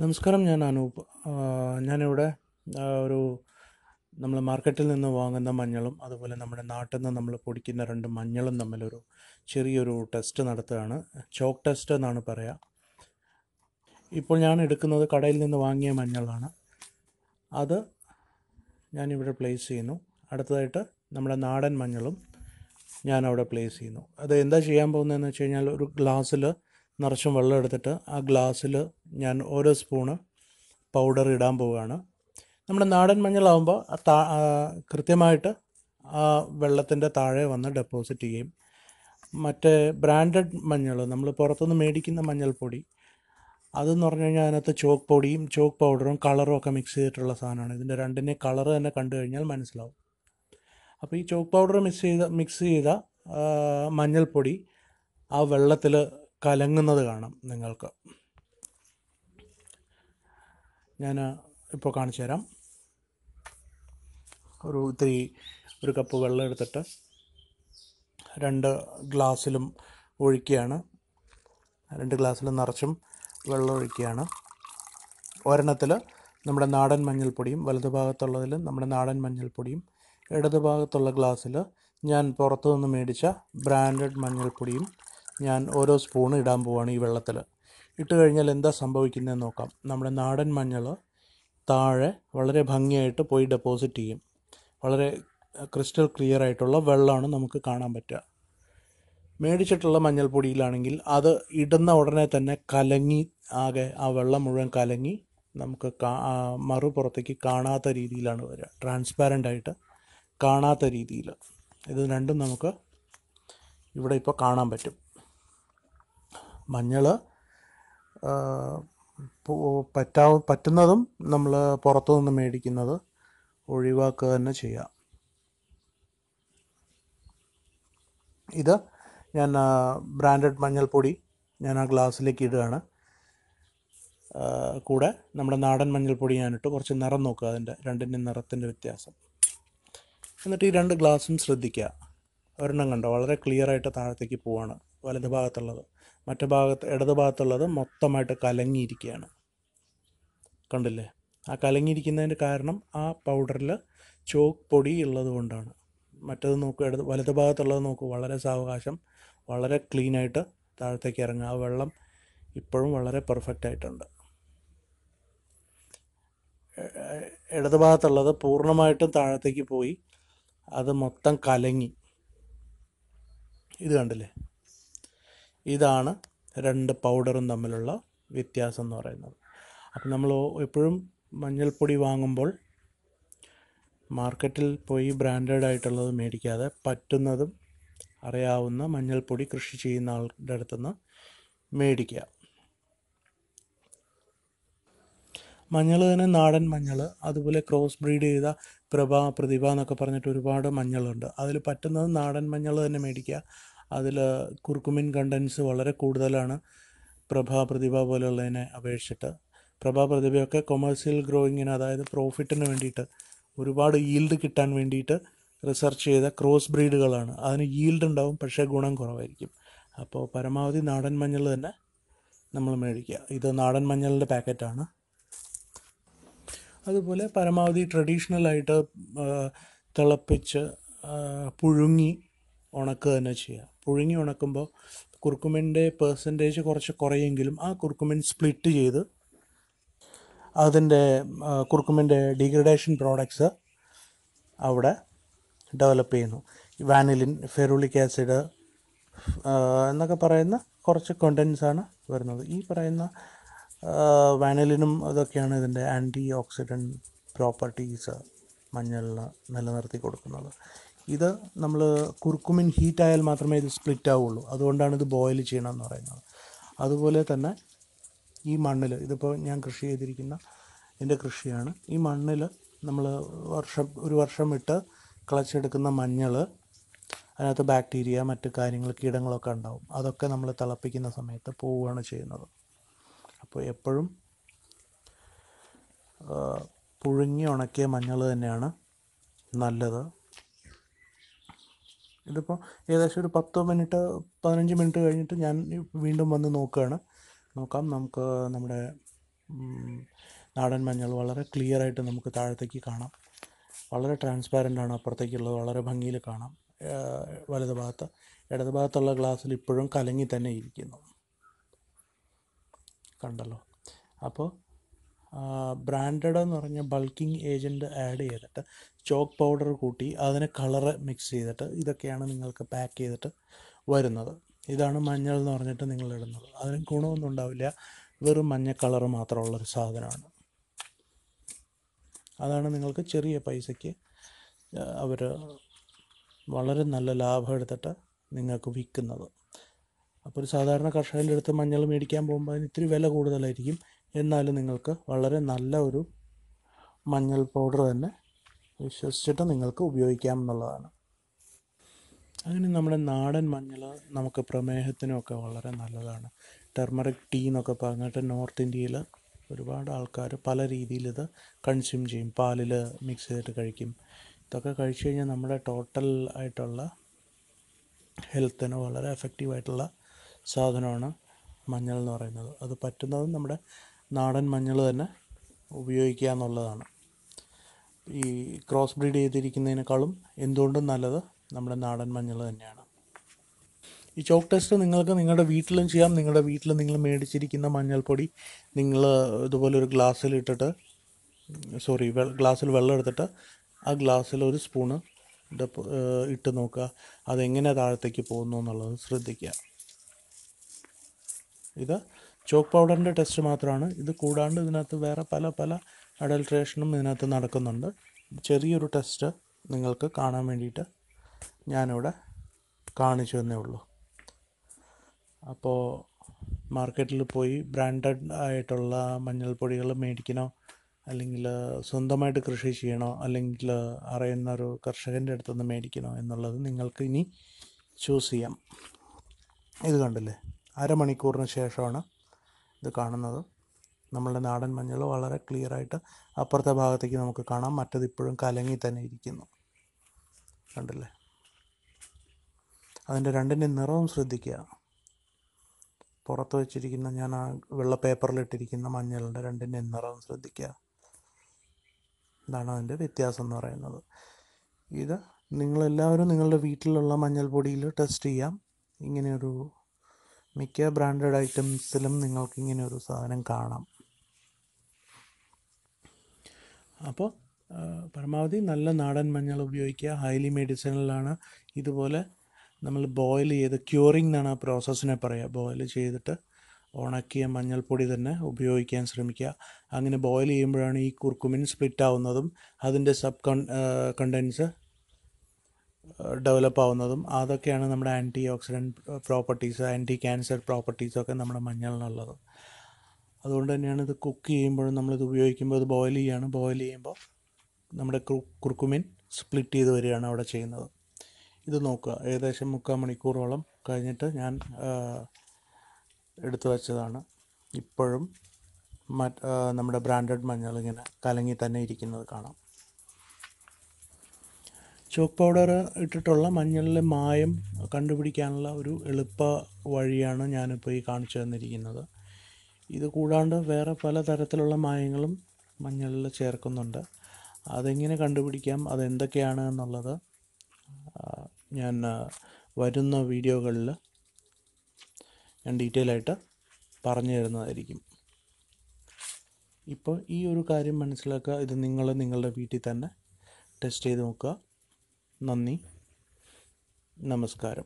നമസ്കാരം ഞാൻ അനൂപ്. ഞാനിവിടെ ഒരു നമ്മൾ മാർക്കറ്റിൽ നിന്ന് വാങ്ങുന്ന മഞ്ഞളും അതുപോലെ നമ്മുടെ നാട്ടിൽ നിന്ന് നമ്മൾ പൊടിക്കുന്ന രണ്ട് മഞ്ഞളും തമ്മിലൊരു ചെറിയൊരു ടെസ്റ്റ് നടത്തുകയാണ്. ചോക്ക് ടെസ്റ്റ് എന്നാണ് പറയുക ഇപ്പോൾ ഞാൻ എടുക്കുന്നത് കടയിൽ നിന്ന് വാങ്ങിയ മഞ്ഞളാണ്. അത് ഞാനിവിടെ പ്ലേസ് ചെയ്യുന്നു. അടുത്തതായിട്ട് നമ്മുടെ നാടൻ മഞ്ഞളും ഞാൻ അവിടെ പ്ലേസ് ചെയ്യുന്നു. അത് എന്താ ചെയ്യാൻ പോകുന്നതെന്ന് വെച്ച് കഴിഞ്ഞാൽ ഒരു ഗ്ലാസ്സിൽ നിറച്ചും വെള്ളം എടുത്തിട്ട് ആ ഗ്ലാസ്സിൽ ഞാൻ ഓരോ സ്പൂണ് പൗഡർ ഇടാൻ പോവുകയാണ്. നമ്മുടെ നാടൻ മഞ്ഞളാകുമ്പോൾ ആ താ കൃത്യമായിട്ട് ആ വെള്ളത്തിന്റെ താഴെ വന്ന് ഡെപ്പോസിറ്റ് ചെയ്യും മറ്റേ ബ്രാൻഡഡ് മഞ്ഞൾ നമ്മൾ പുറത്തുനിന്ന് മേടിക്കുന്ന മഞ്ഞൾപ്പൊടി അതെന്ന് പറഞ്ഞു കഴിഞ്ഞാൽ അതിനകത്ത് ചോക്ക് പൊടിയും ചോക്ക് പൗഡറും കളറും ഒക്കെ മിക്സ് ചെയ്തിട്ടുള്ള സാധനമാണ്. ഇതിന്റെ രണ്ടിനെ കളർ തന്നെ കണ്ടു കഴിഞ്ഞാൽ മനസ്സിലാവും. അപ്പോൾ ഈ ചോക്ക് പൗഡർ മിക്സ് ചെയ്ത മിക്സ് ചെയ്ത മഞ്ഞൾപ്പൊടി ആ വെള്ളത്തിൽ കലങ്ങുന്നത് കാണാം നിങ്ങൾക്ക്. ഞാൻ ഇപ്പോൾ കാണിച്ചു തരാം. ഒരു ഇത്തിരി ഒരു കപ്പ് വെള്ളം എടുത്തിട്ട് രണ്ട് ഗ്ലാസ്സിലും ഒഴിക്കുകയാണ്. രണ്ട് ഗ്ലാസ്സിലും നിറച്ചും വെള്ളം ഒഴിക്കുകയാണ്. ഒരെണ്ണത്തിൽ നമ്മുടെ നാടൻ മഞ്ഞൾപ്പൊടിയും വലതു ഭാഗത്തുള്ളതിൽ നമ്മുടെ നാടൻ മഞ്ഞൾപ്പൊടിയും ഇടതു ഭാഗത്തുള്ള ഗ്ലാസ്സിൽ ഞാൻ പുറത്തുനിന്ന് മേടിച്ച ബ്രാൻഡഡ് മഞ്ഞൾപ്പൊടിയും ഞാൻ ഓരോ സ്പൂൺ ഇടാൻ പോവാണ് ഈ വെള്ളത്തിൽ ഇട്ട് കഴിഞ്ഞാൽ എന്താ സംഭവിക്കുന്നതെന്ന് നോക്കാം. നമ്മുടെ നാടൻ മഞ്ഞൾ താഴെ വളരെ ഭംഗിയായിട്ട് പോയി ഡെപ്പോസിറ്റ് ചെയ്യും. വളരെ ക്രിസ്റ്റൽ ക്ലിയർ ആയിട്ടുള്ള വെള്ളമാണ് നമുക്ക് കാണാൻ പറ്റുക. മേടിച്ചിട്ടുള്ള മഞ്ഞൾപ്പൊടിയിലാണെങ്കിൽ അത് ഇടുന്ന ഉടനെ തന്നെ കലങ്ങി ആകെ ആ വെള്ളം മുഴുവൻ കലങ്ങി നമുക്ക് മറുപുറത്തേക്ക് കാണാത്ത രീതിയിലാണ് വരിക. ട്രാൻസ്പാരന്റ് ആയിട്ട് കാണാത്ത രീതിയിൽ ഇത് രണ്ടും നമുക്ക് ഇവിടെ ഇപ്പോൾ കാണാൻ പറ്റും. മഞ്ഞൾ പറ്റാ പറ്റുന്നതും നമ്മൾ പുറത്തു നിന്ന് മേടിക്കുന്നത് ഒഴിവാക്കുക തന്നെ ചെയ്യാം. ഇത് ഞാൻ ബ്രാൻഡഡ് മഞ്ഞൾപ്പൊടി ഞാൻ ആ ഗ്ലാസ്സിലേക്ക് ഇടുകയാണ്. കൂടെ നമ്മുടെ നാടൻ മഞ്ഞൾപ്പൊടി ഞാനിട്ട്. കുറച്ച് നിറം നോക്കുക അതിന്റെ രണ്ടിന്റെ നിറത്തിന്റെ വ്യത്യാസം. എന്നിട്ട് ഈ രണ്ട് ഗ്ലാസ്സും ശ്രദ്ധിക്കുക. ഒരെണ്ണം കണ്ടോ? വളരെ ക്ലിയർ ആയിട്ട് താഴത്തേക്ക് പോവാണ് വലത് ഭാഗത്തുള്ളത് മറ്റു ഭാഗത്ത് ഇടത് ഭാഗത്തുള്ളത് മൊത്തമായിട്ട് കലങ്ങിയിരിക്കുകയാണ്. കണ്ടില്ലേ? ആ കലങ്ങിയിരിക്കുന്നതിന്റെ കാരണം ആ പൗഡറിൽ ചോക്ക് പൊടി ഉള്ളത് കൊണ്ടാണ്. മറ്റത് നോക്കുക ഇടത് വലത് ഭാഗത്തുള്ളത് നോക്കൂ വളരെ സാവകാശം വളരെ ക്ലീനായിട്ട് താഴത്തേക്ക് ഇറങ്ങുക. ആ വെള്ളം ഇപ്പോഴും വളരെ പെർഫെക്റ്റ് ആയിട്ടുണ്ട്. ഇടത് ഭാഗത്തുള്ളത് പൂർണമായിട്ടും താഴത്തേക്ക് പോയി അത് മൊത്തം കലങ്ങി. ഇത് കണ്ടില്ലേ? ഇതാണ് രണ്ട് പൗഡറും തമ്മിലുള്ള വ്യത്യാസം എന്ന് പറയുന്നത്. അപ്പം നമ്മൾ എപ്പോഴും മഞ്ഞൾപ്പൊടി വാങ്ങുമ്പോൾ മാർക്കറ്റിൽ പോയി ബ്രാൻഡഡ് ആയിട്ടുള്ളത് മേടിക്കാതെ പറ്റുന്നതും അറിയാവുന്ന മഞ്ഞൾപ്പൊടി കൃഷി ചെയ്യുന്ന ആളുടെ അടുത്തുനിന്ന് മേടിക്കുക. മഞ്ഞൾ തന്നെ നാടൻ മഞ്ഞൾ അതുപോലെ ക്രോസ് ബ്രീഡ് ചെയ്ത പ്രഭ പ്രതിഭ എന്നൊക്കെ പറഞ്ഞിട്ട് ഒരുപാട് മഞ്ഞളുണ്ട്. അതിൽ പറ്റുന്നത് നാടൻ മഞ്ഞൾ തന്നെ മേടിക്കുക. അതിൽ കുർക്കുമിൻ കണ്ടൻസ് വളരെ കൂടുതലാണ്. പ്രഭ പ്രതിഭ പോലെയുള്ളതിനെ അപേക്ഷിച്ചിട്ട്. പ്രഭ പ്രതിഭയൊക്കെ കൊമേഴ്സ്യൽ ഗ്രോയിങ്ങിന് അതായത് പ്രോഫിറ്റിന് വേണ്ടിയിട്ട് ഒരുപാട് ഈൽഡ് കിട്ടാൻ വേണ്ടിയിട്ട് റിസർച്ച് ചെയ്ത ക്രോസ് ബ്രീഡുകളാണ് അതിന് ഈൽഡ് ഉണ്ടാവും പക്ഷേ ഗുണം കുറവായിരിക്കും. അപ്പോൾ പരമാവധി നാടൻ മഞ്ഞൾ തന്നെ നമ്മൾ മേടിക്കുക. ഇത് നാടൻ മഞ്ഞളിന്റെ പാക്കറ്റാണ്. അതുപോലെ പരമാവധി ട്രഡീഷണലായിട്ട് തിളപ്പിച്ച് പുഴുങ്ങി ഉണക്കുക തന്നെ ചെയ്യുക. പുഴുങ്ങി ഉണക്കുമ്പോൾ കുർക്കുമിന്റെ പെർസെന്റേജ് കുറച്ച് കുറയെങ്കിലും ആ കുർക്കുമിൻ സ്പ്ലിറ്റ് ചെയ്ത് അതിന്റെ കുർക്കുമിന്റെ ഡീഗ്രഡേഷൻ പ്രോഡക്ട്സ് അവിടെ ഡെവലപ്പ് ചെയ്യുന്നു. വാനിലിൻ ഫെറുളിക് ആസിഡ് എന്നൊക്കെ പറയുന്ന കുറച്ച് കണ്ടൻസാണ് വരുന്നത്. ഈ പറയുന്ന വാനിലിനും അതൊക്കെയാണ് ഇതിന്റെ ആന്റി ഓക്സിഡന്റ് പ്രോപ്പർട്ടീസ് മഞ്ഞളിൽ നിലനിർത്തി കൊടുക്കുന്നത്. ഇത് നമ്മൾ കുർക്കുമിൻ ഹീറ്റ് ആയാൽ മാത്രമേ ഇത് സ്പ്ലിറ്റ് ആവുള്ളൂ. അതുകൊണ്ടാണ് ഇത് ബോയിൽ ചെയ്യണമെന്ന് പറയുന്നത്. അതുപോലെ തന്നെ ഈ മണ്ണിൽ ഇതിപ്പോൾ ഞാൻ കൃഷി ചെയ്തിരിക്കുന്ന എന്റെ കൃഷിയാണ്. ഈ മണ്ണിൽ നമ്മൾ വർഷം ഒരു വർഷം ഇട്ട് കിളച്ചെടുക്കുന്ന മഞ്ഞൾ അതിനകത്ത് ബാക്ടീരിയ മറ്റു കാര്യങ്ങൾ കീടങ്ങളൊക്കെ ഉണ്ടാവും. അതൊക്കെ നമ്മൾ തിളപ്പിക്കുന്ന സമയത്ത് പോവുകയാണ് ചെയ്യുന്നത്. അപ്പോൾ എപ്പോഴും പുഴുങ്ങി ഉണക്കിയ മഞ്ഞൾ തന്നെയാണ് നല്ലത്. ഇതിപ്പോൾ ഏകദേശം ഒരു പത്ത് മിനിറ്റ് പതിനഞ്ച് മിനിറ്റ് കഴിഞ്ഞിട്ട് ഞാൻ വീണ്ടും വന്ന് നോക്കുകയാണ് നോക്കാം നമുക്ക് നമ്മുടെ നാടൻ മഞ്ഞൾ വളരെ ക്ലിയർ ആയിട്ട് നമുക്ക് താഴത്തേക്ക് കാണാം. വളരെ ട്രാൻസ്പാരന്റ് ആണ് അപ്പുറത്തേക്കുള്ളത് വളരെ ഭംഗിയിൽ കാണാം. വലത് ഭാഗത്ത്. ഇടത് ഭാഗത്തുള്ള ഗ്ലാസ്സിൽ ഇപ്പോഴും കലങ്ങി തന്നെ ഇരിക്കുന്നു. കണ്ടല്ലോ? അപ്പോൾ ബ്രാൻഡഡ് എന്ന് പറഞ്ഞ ബൾക്കിംഗ് ഏജന്റ് ആഡ് ചെയ്തിട്ട് ചോക്ക് പൗഡർ കൂട്ടി അതിന് കളറ് മിക്സ് ചെയ്തിട്ട് ഇതൊക്കെയാണ് നിങ്ങൾക്ക് പാക്ക് ചെയ്തിട്ട് വരുന്നത്. ഇതാണ് മഞ്ഞൾ എന്ന് പറഞ്ഞിട്ട് നിങ്ങൾ ഇടുന്നത്. അതിന് ഗുണമൊന്നും ഉണ്ടാവില്ല. വെറും മഞ്ഞ കളറ് മാത്രമുള്ളൊരു സാധനമാണ്. അതാണ് നിങ്ങൾക്ക് ചെറിയ പൈസയ്ക്ക് അവർ വളരെ നല്ല ലാഭം എടുത്തിട്ട് നിങ്ങൾക്ക് വിൽക്കുന്നത്. അപ്പോൾ ഒരു സാധാരണ കർഷകന്റെ അടുത്ത് മഞ്ഞൾ മേടിക്കാൻ പോകുമ്പോൾ അതിന് ഇത്തിരി വില കൂടുതലായിരിക്കും. എന്നാലും നിങ്ങൾക്ക് വളരെ നല്ല ഒരു മഞ്ഞൾ പൗഡർ തന്നെ വിശ്വസിച്ചിട്ട് നിങ്ങൾക്ക് ഉപയോഗിക്കാം എന്നുള്ളതാണ്. അങ്ങനെ നമ്മുടെ നാടൻ മഞ്ഞൾ നമുക്ക് പ്രമേഹത്തിനൊക്കെ വളരെ നല്ലതാണ്. ടെർമറിക് ടീ എന്നൊക്കെ പറഞ്ഞിട്ട് നോർത്ത് ഇന്ത്യയിൽ ഒരുപാട് ആൾക്കാർ പല രീതിയിൽ ഇത് കൺസ്യൂം ചെയ്യും. പാലിൽ മിക്സ് ചെയ്തിട്ട് കഴിക്കും. ഇതൊക്കെ കഴിച്ചു കഴിഞ്ഞാൽ നമ്മുടെ ടോട്ടൽ ആയിട്ടുള്ള ഹെൽത്തിന് വളരെ എഫക്റ്റീവായിട്ടുള്ള സാധനമാണ് മഞ്ഞൾ എന്ന് പറയുന്നത്. അത് പറ്റുന്നതും നമ്മുടെ നാടൻ മഞ്ഞൾ തന്നെ ഉപയോഗിക്കുക എന്നുള്ളതാണ്. ഈ ക്രോസ് ബ്രീഡ് ചെയ്തിരിക്കുന്നതിനേക്കാളും എന്തുകൊണ്ടും നല്ലത് നമ്മുടെ നാടൻ മഞ്ഞൾ തന്നെയാണ്. ഈ ചോക്ക് ടെസ്റ്റ് നിങ്ങൾക്ക് നിങ്ങളുടെ വീട്ടിലും ചെയ്യാം. നിങ്ങളുടെ വീട്ടിൽ നിങ്ങൾ മേടിച്ചിരിക്കുന്ന മഞ്ഞൾപ്പൊടി നിങ്ങൾ ഇതുപോലെ ഒരു ഗ്ലാസ്സിൽ ഇട്ടിട്ട് സോറി ഗ്ലാസ്സിൽ വെള്ളം എടുത്തിട്ട് ആ ഗ്ലാസ്സിൽ ഒരു സ്പൂണ് ഇട്ട് നോക്കുക. അതെങ്ങനെ താഴത്തേക്ക് പോകുന്നു എന്നുള്ളത് ശ്രദ്ധിക്കുക. ഇത് ചോക്ക് പൗഡറിന്റെ ടെസ്റ്റ് മാത്രമാണ്. ഇത് കൂടാണ്ട് ഇതിനകത്ത് വേറെ പല പല അഡൽട്രേഷനും ഇതിനകത്ത് നടക്കുന്നുണ്ട്. ചെറിയൊരു ടെസ്റ്റ് നിങ്ങൾക്ക് കാണാൻ വേണ്ടിയിട്ട് ഞാനിവിടെ കാണിച്ചു തന്നേ ഉള്ളൂ. അപ്പോൾ മാർക്കറ്റിൽ പോയി ബ്രാൻഡഡ് ആയിട്ടുള്ള മഞ്ഞൾപ്പൊടികൾ മേടിക്കണോ? അല്ലെങ്കിൽ സ്വന്തമായിട്ട് കൃഷി ചെയ്യണോ? അല്ലെങ്കിൽ അറിയുന്ന ഒരു കർഷകന്റെ അടുത്തുനിന്ന് മേടിക്കണോ എന്നുള്ളത് നിങ്ങൾക്ക് ഇനി ചൂസ് ചെയ്യാം. ഇത് കണ്ടില്ലേ? അരമണിക്കൂറിന് ശേഷമാണ് ഇത് കാണുന്നത്. നമ്മളുടെ നാടൻ മഞ്ഞൾ വളരെ ക്ലിയർ ആയിട്ട് അപ്പുറത്തെ ഭാഗത്തേക്ക് നമുക്ക് കാണാം. മറ്റത് ഇപ്പോഴും കലങ്ങി തന്നെ ഇരിക്കുന്നു. കണ്ടില്ലേ? അതിന്റെ രണ്ടിന്റെ നിറവും ശ്രദ്ധിക്കുക. പുറത്ത് വെച്ചിരിക്കുന്ന ഞാൻ ആ വെള്ള പേപ്പറിലിട്ടിരിക്കുന്ന മഞ്ഞളുടെ രണ്ടിന്റെ നിറവും ശ്രദ്ധിക്കുക. ഇതാണ് അതിന്റെ വ്യത്യാസം എന്ന് പറയുന്നത്. ഇത് നിങ്ങളെല്ലാവരും നിങ്ങളുടെ വീട്ടിലുള്ള മഞ്ഞൾപ്പൊടിയിൽ ടെസ്റ്റ് ചെയ്യാം. ഇങ്ങനെയൊരു മിക്ക ബ്രാൻഡഡ് ഐറ്റംസിലും നിങ്ങൾക്ക് ഇങ്ങനെ ഒരു സാധനം കാണാം. അപ്പോൾ പരമാവധി നല്ല നാടൻ മഞ്ഞൾ ഉപയോഗിക്കുക. ഹൈലി മെഡിസിനലാണ് ഇതുപോലെ നമ്മൾ ബോയിൽ ചെയ്ത് ക്യൂറിംഗ് എന്നാണ് ആ പ്രോസസ്സിനെ പറയുക. ബോയിൽ ചെയ്തിട്ട് ഉണക്കിയ മഞ്ഞൾപ്പൊടി തന്നെ ഉപയോഗിക്കാൻ ശ്രമിക്കുക. അങ്ങനെ ബോയിൽ ചെയ്യുമ്പോഴാണ് ഈ കുർക്കുമിൻ സ്പ്ലിറ്റ് ആവുന്നതും അതിന്റെ സബ് കൺ കണ്ടൻസ് ഡെവലപ്പ് ആവുന്നതും അതൊക്കെയാണ് നമ്മുടെ antioxidant properties anti cancer പ്രോപ്പർട്ടീസൊക്കെ നമ്മുടെ മഞ്ഞളിനുള്ളത്. അതുകൊണ്ട് തന്നെയാണ് ഇത് കുക്ക് ചെയ്യുമ്പോഴും നമ്മളിത് ഉപയോഗിക്കുമ്പോൾ ഇത് ബോയിൽ ചെയ്യാണ്. ബോയിൽ ചെയ്യുമ്പോൾ നമ്മുടെ കുർക്കുമിൻ സ്പ്ലിറ്റ് ചെയ്ത് വരികയാണ് അവിടെ ചെയ്യുന്നത്. ഇത് നോക്കുക. ഏകദേശം മുക്കാൽ മണിക്കൂറോളം കഴിഞ്ഞിട്ട് ഞാൻ എടുത്തു വച്ചതാണ്. ഇപ്പോഴും മറ്റ് നമ്മുടെ ബ്രാൻഡഡ് മഞ്ഞൾ ഇങ്ങനെ കലങ്ങി തന്നെ ഇരിക്കുന്നത് കാണാം. ചോക്ക് പൗഡർ ഇട്ടിട്ടുള്ള മഞ്ഞളിലെ മായം കണ്ടുപിടിക്കാനുള്ള ഒരു എളുപ്പ വഴിയാണ് ഞാനിപ്പോൾ ഈ കാണിച്ചു തന്നിരിക്കുന്നത്. ഇത് കൂടാണ്ട് വേറെ പല തരത്തിലുള്ള മായങ്ങളും മഞ്ഞളിൽ ചേർക്കുന്നുണ്ട്. അതെങ്ങനെ കണ്ടുപിടിക്കാം അതെന്തൊക്കെയാണ് എന്നുള്ളത് ഞാൻ വരുന്ന വീഡിയോകളിൽ ഞാൻ ഡീറ്റെയിൽ ആയിട്ട് പറഞ്ഞു തരുന്നതായിരിക്കും. ഇപ്പോൾ ഈ ഒരു കാര്യം മനസ്സിലാക്കുക. ഇത് നിങ്ങൾ നിങ്ങളുടെ വീട്ടിൽ തന്നെ ടെസ്റ്റ് ചെയ്ത് നോക്കുക. നന്ദി. നമസ്കാരം.